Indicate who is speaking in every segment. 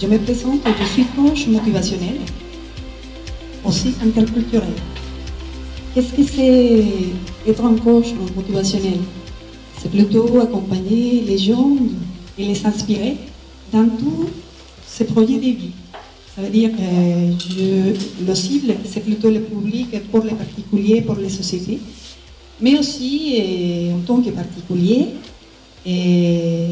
Speaker 1: Je me présente, je suis coach motivationnel, aussi interculturel. Qu'est-ce que c'est être un coach motivationnel? C'est plutôt accompagner les gens et les inspirer dans tous ces projets de vie. Ça veut dire que le cible, c'est plutôt le public pour les particuliers, pour les sociétés, mais aussi eh, en tant que particulier, et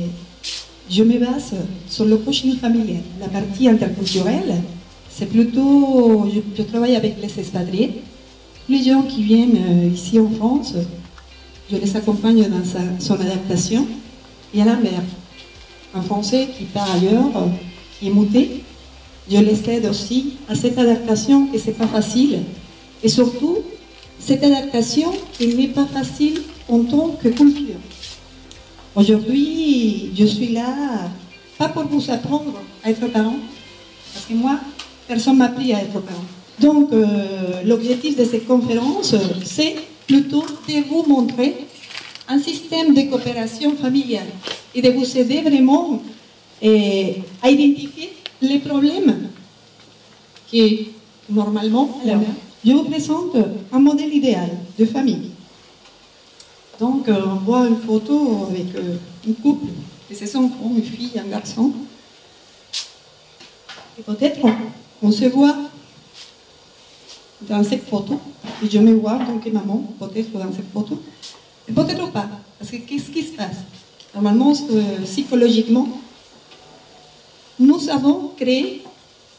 Speaker 1: je me base sur le coaching familial. La partie interculturelle, c'est plutôt, je, travaille avec les expatriés. Les gens qui viennent euh, ici en France, je les accompagne dans son adaptation. Et à la un Français qui part ailleurs, qui est muté, je les aide aussi à cette adaptation et c'est pas facile. Et surtout, cette adaptation qui n'est pas facile en tant que culture. Aujourd'hui, je suis là, pas pour vous apprendre à être parent, parce que moi, personne ne m'a appris à être parent. Donc, euh, l'objectif de cette conférence, c'est plutôt de vous montrer un système de coopération familiale et de vous aider vraiment et, à identifier les problèmes qui, normalement, alors, je vous présente un modèle idéal de famille. Donc, euh, on voit une photo avec euh, un couple, et c'est son enfant, une fille, un garçon. Et peut-être on, se voit dans cette photo, et je me vois donc maman, peut-être dans cette photo, et peut-être pas, parce que qu'est-ce qui se passe? Normalement, euh, psychologiquement, nous avons créé,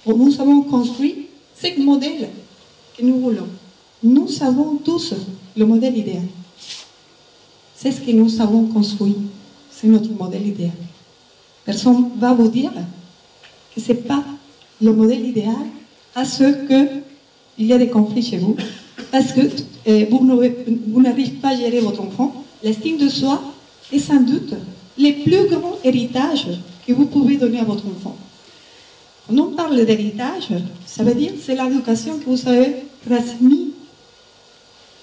Speaker 1: ou nous avons construit ce modèle que nous voulons. Nous savons tous le modèle idéal. C'est ce que nous avons construit. C'est notre modèle idéal. Personne va vous dire que ce n'est pas le modèle idéal à ce qu'il y a des conflits chez vous, parce que euh, vous n'arrivez pas à gérer votre enfant. L'estime de soi est sans doute le plus grand héritage que vous pouvez donner à votre enfant. Quand on parle d'héritage, ça veut dire c'est l'éducation que vous avez transmise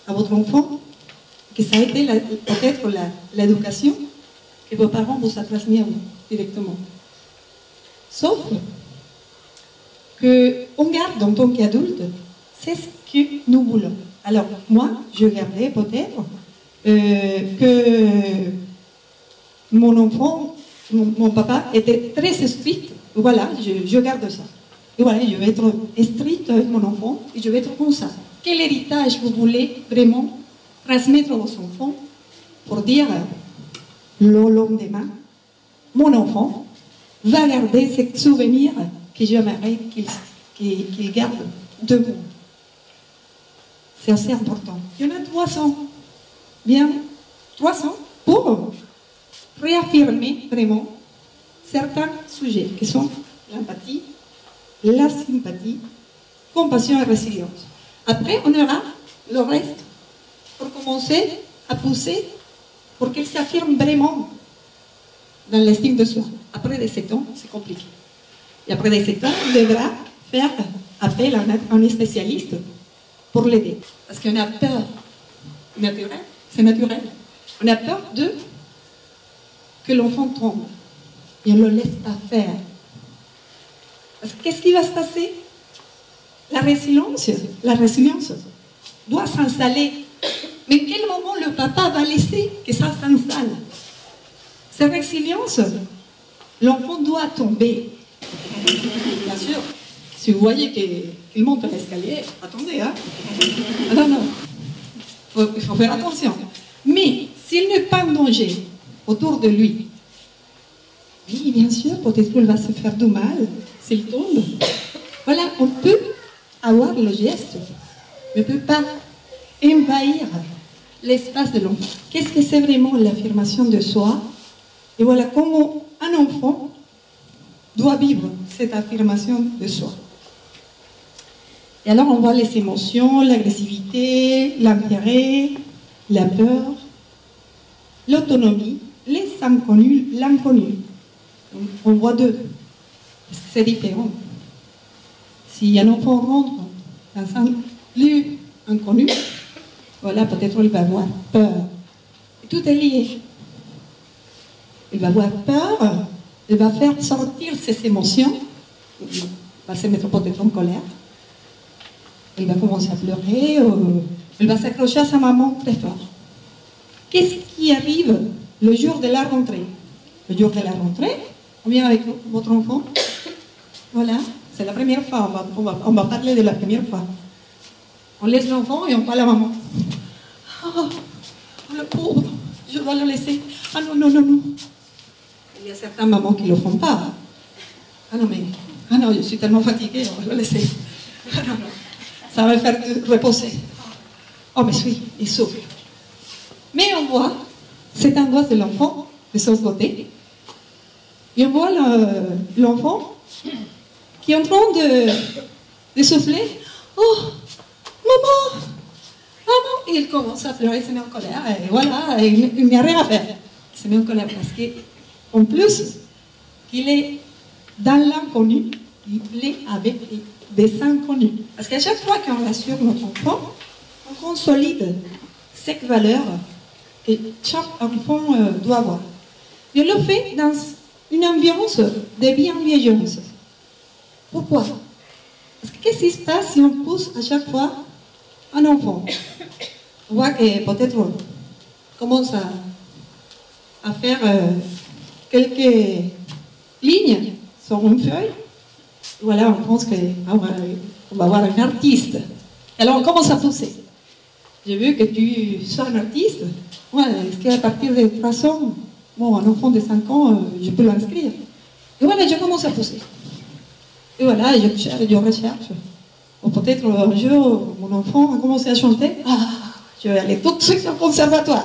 Speaker 1: à votre enfant que ça a été peut-être l'éducation que vos parents vous ont directement. Sauf qu'on garde en tant qu'adulte, c'est ce que nous voulons. Alors, moi, je gardais peut-être euh, que mon enfant, mon, mon, papa était très strict. Voilà, je, je, garde ça. Et voilà, je vais être strict avec mon enfant et je vais être comme ça. Quel héritage vous voulez vraiment transmettre vos enfants pour dire le lendemain, mon enfant va garder ce souvenir que j'aimerais qu'il qu garde de. C'est assez important. Il y en a 300. Bien, 300 pour réaffirmer vraiment certains sujets qui sont l'empathie, la sympathie, compassion et résilience. Après, on aura le reste pour commencer à pousser pour qu'elle s'affirme vraiment dans l'estime de soi. Après 17 ans, c'est compliqué. Et après 17 ans, on devra faire appel à un spécialiste pour l'aider. Parce qu'on a peur c'est naturel. On a peur de que l'enfant tombe et on ne le laisse pas faire. Parce que qu'est-ce qui va se passer? La résilience, la résilience doit s'installer mais quel moment le papa va laisser que ça s'installe? Sa résilience, l'enfant doit tomber. Bien sûr, si vous voyez qu'il monte l'escalier, attendez, hein Non, non, il faut faire attention. Mais s'il n'est pas en danger autour de lui, oui, bien sûr, peut-être qu'il va se faire du mal s'il tombe. Voilà, on peut avoir le geste, mais on ne peut pas envahir l'espace de l'enfant. Qu'est-ce que c'est vraiment l'affirmation de soi Et voilà comment un enfant doit vivre cette affirmation de soi. Et alors on voit les émotions, l'agressivité, l'intérêt, la peur, l'autonomie, les inconnus, l'inconnu. On voit deux, c'est différent. Si un enfant rentre dans un lieu inconnu, voilà, peut-être il va avoir peur. tout est lié. Il va avoir peur, il va faire sortir ses émotions il va se mettre peut-être en colère. Il va commencer à pleurer. il va s'accrocher à sa maman très fort. Qu'est-ce qui arrive le jour de la rentrée? Le jour de la rentrée, on vient avec votre enfant. Voilà, c'est la première fois. On va parler de la première fois. On laisse l'enfant et on parle à la maman. Oh, le pauvre, je dois le laisser. Ah non, non, non, non. Il y a certaines mamans qui ne le font pas. Ah non, mais. Ah non, je suis tellement fatiguée, on va le laisser. Ah non, non. Ça va me faire reposer. Oh, mais oui, il souffre. Mais on voit cette angoisse de l'enfant de son côté. Et on voit le- l'enfant qui est en train de, de souffler. Oh, maman. Et il commence à pleurer, il se met en colère. Et voilà, il, il n'y a rien à faire. Il se met en colère parce qu'en plus, qu'il est dans l'inconnu, il est avec des inconnus. Parce qu'à chaque fois qu'on rassure notre enfant, on consolide cette valeur que chaque enfant euh, doit avoir. On le fait dans une ambiance de bienveillance. Pourquoi? Parce que qu'est-ce qui se passe si on pousse à chaque fois un enfant voit que peut-être commence à, faire euh, quelques lignes sur une feuille. Voilà, on pense qu'on va avoir un artiste. Alors on commence à pousser. J'ai vu que tu sois un artiste. Ouais, est-ce qu'à partir de 3 ans, bon, un enfant de 5 ans, euh, je peux l'inscrire? Et voilà, je commence à pousser. Et voilà, je cherche, je recherche. Ou peut-être un jour, mon enfant a commencé à chanter. Ah, je vais aller tout de suite au conservatoire.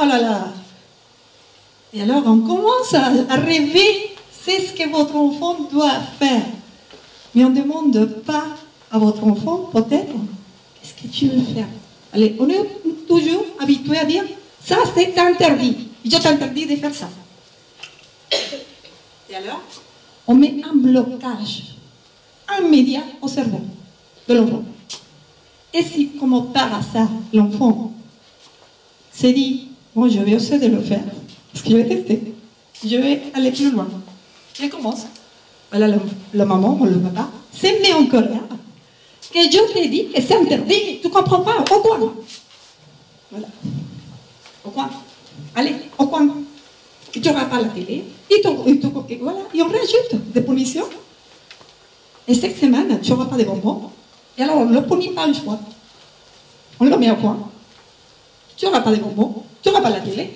Speaker 1: Oh là là. Et alors, on commence à, à rêver, c'est ce que votre enfant doit faire. Mais on ne demande pas à votre enfant, peut-être, qu'est-ce que tu veux faire? Allez, on est toujours habitué à dire, ça c'est interdit. Je t'interdis de faire ça. Et alors On met un blocage immédiat au cerveau de l'enfant. Et si, comme par hasard, l'enfant s'est dit, bon, je vais essayer de le faire, parce que je vais tester, je vais aller plus loin. Et commence. Voilà, la, maman ou le papa se met en colère. Que je t'ai dit que c'est interdit, tu comprends pas, au coin. Voilà. Au coin. Allez, au coin. Tu regardes pas la télé. Et, et voilà. Et on rajoute des punitions. Et cette semaine, tu n'auras pas de bonbons. Et alors, on ne le punit pas une fois. On le met au coin. Tu n'auras pas de bonbons. Tu n'auras pas la télé.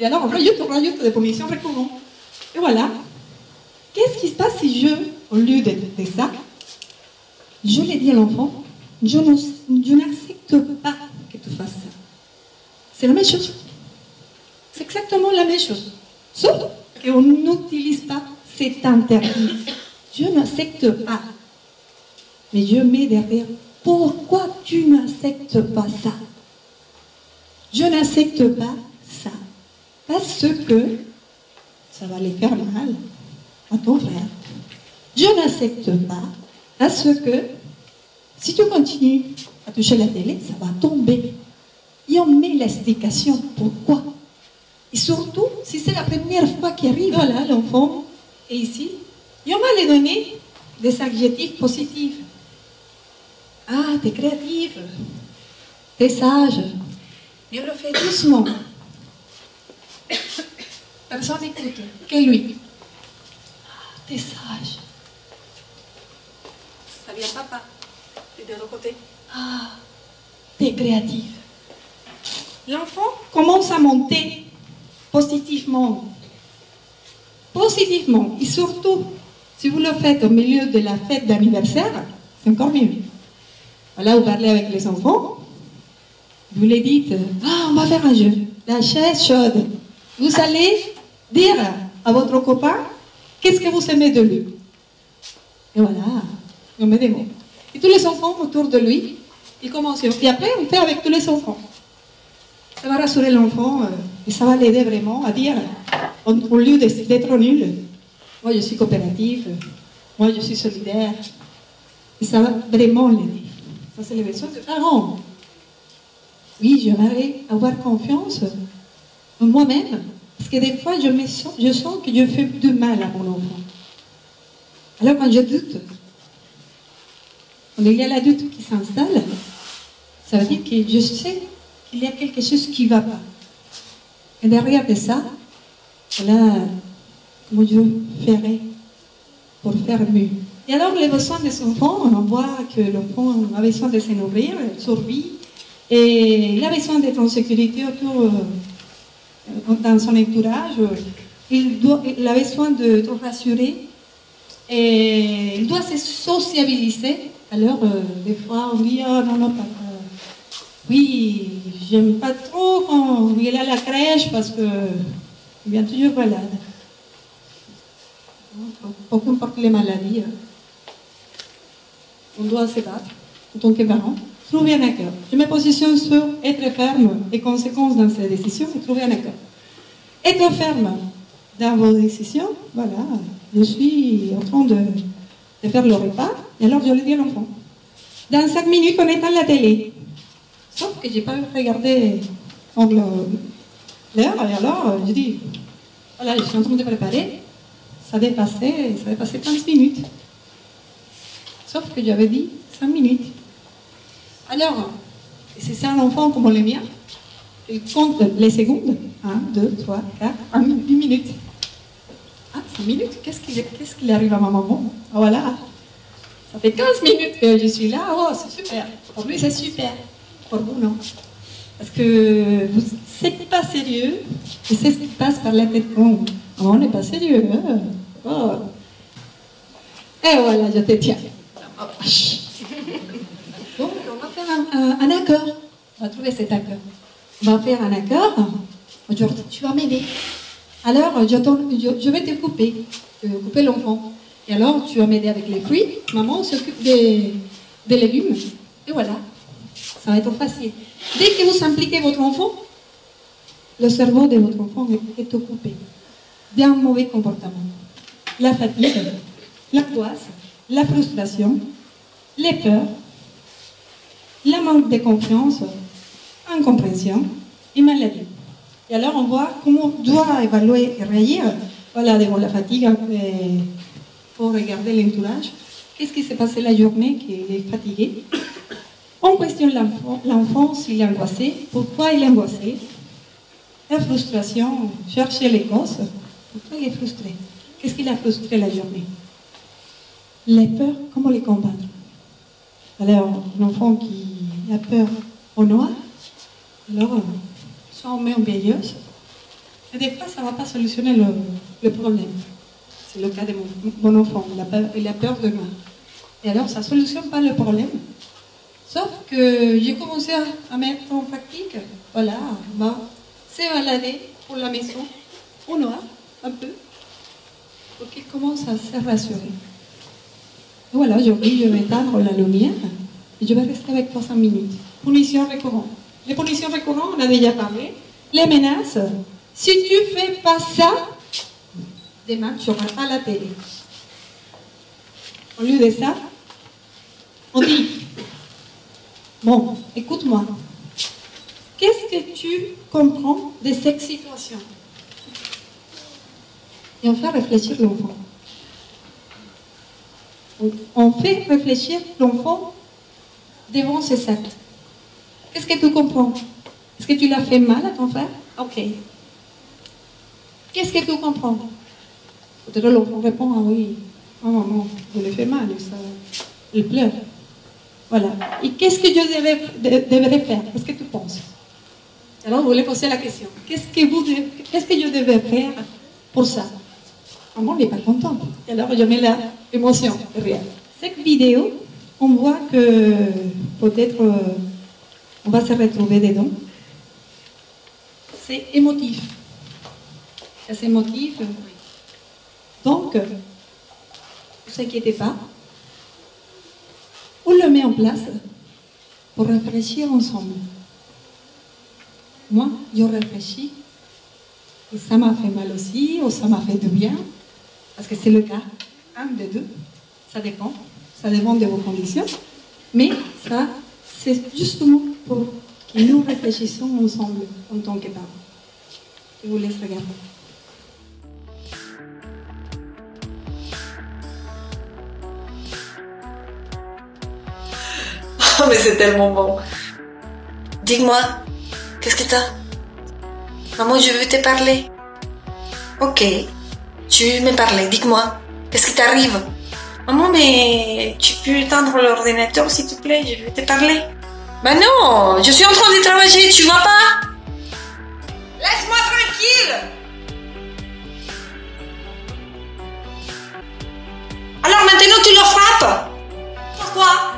Speaker 1: Et alors, on rajoute, on rajoute des punitions récurrentes. Et voilà. Qu'est-ce qui se passe si je, au lieu de, de ça, je l'ai dit à l'enfant, je n'accepte pas que tu fasses ça. C'est la même chose. C'est exactement la même chose. Sauf qu'on n'utilise pas cet interdit. Je n'accepte pas. Mais je mets derrière, pourquoi tu n'acceptes pas ça? Je n'accepte pas ça. Parce que ça va les faire mal à ton frère. Je n'accepte pas parce que si tu continues à toucher la télé, ça va tomber. Et on met l'explication pourquoi. Et surtout, si c'est la première fois qu'il arrive, voilà, l'enfant est ici, et on va lui donner des adjectifs positifs. Ah, t'es créative, t'es sage. Mais on le fait doucement. Personne n'écoute que lui. Ah, t'es sage. Ça vient papa. Et de l'autre côté. Ah, t'es créative. L'enfant commence à monter positivement. Positivement. Et surtout, si vous le faites au milieu de la fête d'anniversaire, c'est encore mieux. Voilà, vous parlez avec les enfants, vous les dites, ah, on va faire un jeu, la chaise chaude. Vous allez dire à votre copain, qu'est-ce que vous aimez de lui? Et voilà, on met des mots. Et tous les enfants autour de lui, ils commencent. Et après, on fait avec tous les enfants. Ça va rassurer l'enfant euh, et ça va l'aider vraiment à dire, au, lieu d'être nul, moi je suis coopérative, moi je suis solidaire. Et ça va vraiment l'aider. Les besoins des parents. Oui, j'aimerais avoir confiance en moi-même. Parce que des fois, je, sens, je sens que je fais du mal à mon enfant. Alors quand je doute, quand il y a la doute qui s'installe, ça veut dire que je sais qu'il y a quelque chose qui ne va pas. Et derrière de ça, voilà comment je ferai pour faire mieux. Et alors, les besoins des enfants, on voit que l'enfant a besoin de se nourrir, survie, et il a besoin d'être en sécurité autour, euh, dans son entourage. Il, doit, il a besoin d'être rassuré et il doit se sociabiliser. Alors, euh, des fois, on dit Oh non, non, papa, oui, j'aime pas trop quand il est à la crèche parce que il vient toujours malade. Aucun importe les maladies. Hein. On doit se battre en tant que parent. Trouver un accord. Je me positionne sur être ferme et conséquence dans ces décisions et trouver un accord. Être ferme dans vos décisions, voilà, je suis en train de, faire le repas, et alors je le dis à l'enfant. Dans cinq minutes, on éteint la télé. Sauf que je n'ai pas regardé l'heure, et alors je dis, voilà, je suis en train de préparer, ça dépassait, ça dépassait 15 minutes. Sauf que j'avais dit 5 minutes. Alors, c'est un enfant comme le mien, il compte les secondes. 1, 2, 3, 4, 1 minute. Ah, 5 minutes Qu'est-ce qu'il qu arrive à ma maman? Ah, Voilà. Ça fait 15 minutes que je suis là. Oh, c'est super. Pour lui, c'est super. Pour vous, non. Parce que vous n'êtes pas sérieux. Et c'est ce qui passe par la tête. Oh, on n'est pas sérieux. Hein. Oh. Et voilà, je te tiens. On va faire un, accord. On va trouver cet accord. On va faire un accord. Tu vas m'aider. Alors, je, je, vais te couper. Je vais couper l'enfant. Et alors, tu vas m'aider avec les fruits. Maman s'occupe des, des légumes. Et voilà. Ça va être facile. Dès que vous impliquez votre enfant, le cerveau de votre enfant est occupé d'un mauvais comportement. La fatigue, l'angoisse, la frustration, les peurs, la manque de confiance, incompréhension et maladie. Et alors on voit comment on doit évaluer et réagir. Voilà, devant la fatigue, il faut regarder l'entourage. Qu'est-ce qui s'est passé la journée qu'il est fatigué On questionne l'enfant s'il est angoissé, pourquoi il est angoissé? La frustration, chercher les causes. Pourquoi il est frustré? Qu'est-ce qui l'a frustré la journée? Les peurs, comment les combattre? Alors, l'enfant qui a peur au noir, alors, soit on met en veilleuse, et des fois, ça ne va pas solutionner le, problème. C'est le cas de mon, enfant, il a, peur, il a peur de noir. Et alors, ça ne solutionne pas le problème. Sauf que j'ai commencé à, mettre en pratique, voilà, va se balader pour la maison, au noir, un peu, pour qu'il commence à se rassurer. Voilà, je vais éteindre la lumière et je vais rester avec toi 5 minutes. Punition récurrente. Les punitions récurrentes, on a déjà parlé. Les menaces. Si tu ne fais pas ça, demain, tu n'auras pas la télé. Au lieu de ça, on dit, bon, écoute-moi, qu'est-ce que tu comprends de cette situation? Et on fait réfléchir l'enfant on fait réfléchir l'enfant devant ses actes. Qu'est-ce que tu comprends? Est-ce que tu l'as fait mal à ton frère? Ok. Qu'est-ce que tu comprends? Peut-être l'enfant répond Ah oui, oh maman, je l'ai fait mal, il pleure. Voilà. Et qu'est-ce que je devrais, faire? Qu'est-ce que tu penses? Alors vous voulez poser la question Qu'est-ce que, vous, qu'est-ce que je devrais faire pour ça? Maman n'est pas contente. Alors je mets la émotion derrière. Cette vidéo, on voit que peut-être euh, on va se retrouver dedans. C'est émotif. C'est émotif. Donc, ne vous inquiétez pas. On le met en place pour réfléchir ensemble. Moi, je réfléchis. Et ça m'a fait mal aussi, ou ça m'a fait du bien, parce que c'est le cas un des deux, ça dépend, ça dépend de vos conditions, mais ça, c'est justement pour que nous réfléchissions ensemble en tant que parents. Je vous laisse regarder.
Speaker 2: Oh, mais c'est tellement bon. Dis-moi, qu'est-ce que t'as? Maman, je veux te parler. Ok, tu veux me parler, dis-moi qu'est-ce qui t'arrive Maman, mais tu peux éteindre l'ordinateur s'il te plaît, je veux te parler. Bah non, je suis en train de travailler, tu vois pas? Laisse-moi tranquille! Alors maintenant tu le frappes? Pourquoi?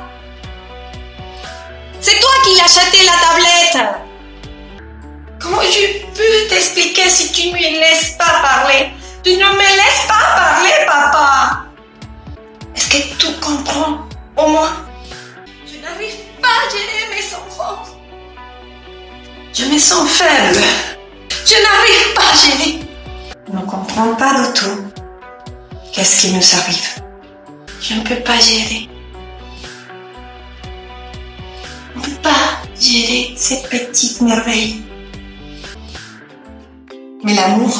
Speaker 2: C'est toi qui as acheté la tablette. Comment je peux t'expliquer si tu ne me laisses pas parler? Tu ne me laisses pas comprends au moins Je n'arrive pas à gérer mes enfants. Je me sens faible. Je n'arrive pas à gérer. Je ne comprends pas du tout. Qu'est-ce qui nous arrive? Je ne peux pas gérer. On ne peut pas gérer ces petites merveilles. Mais l'amour,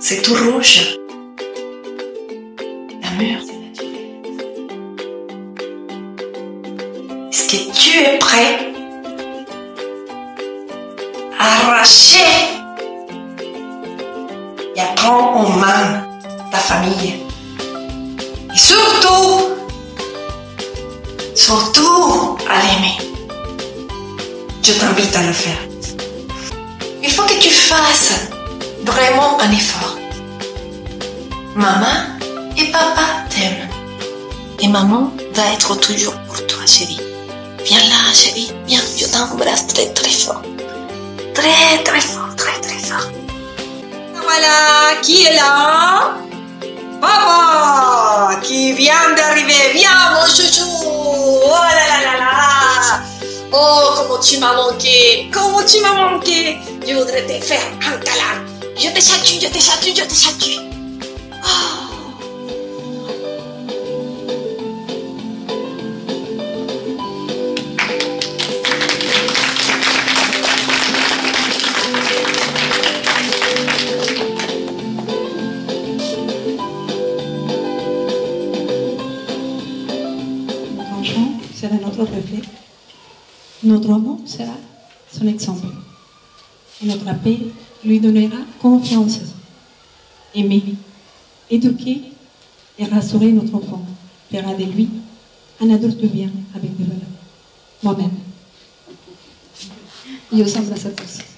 Speaker 2: c'est tout rouge. L'amour, Je t'invite à le faire. Il faut que tu fasses vraiment un effort. Maman et papa t'aiment. Et maman va être toujours pour toi, chérie. Viens là, chérie. Viens, je t'embrasse très très fort. Très très fort, très très fort. Voilà, qui est là? Papa qui vient d'arriver. Viens, mon chouchou. Oh là là là là. Oh, comment tu m'as manqué. Comment tu m'as manqué. Je voudrais te faire un câlin. Je te chatouille, je te chatouille, je te chatouille. Oh.
Speaker 1: Notre amour sera son exemple. Et notre paix lui donnera confiance. Aimer, éduquer et rassurer notre enfant fera de lui un adulte bien avec des valeurs. Moi-même. Vous embrasse à tous.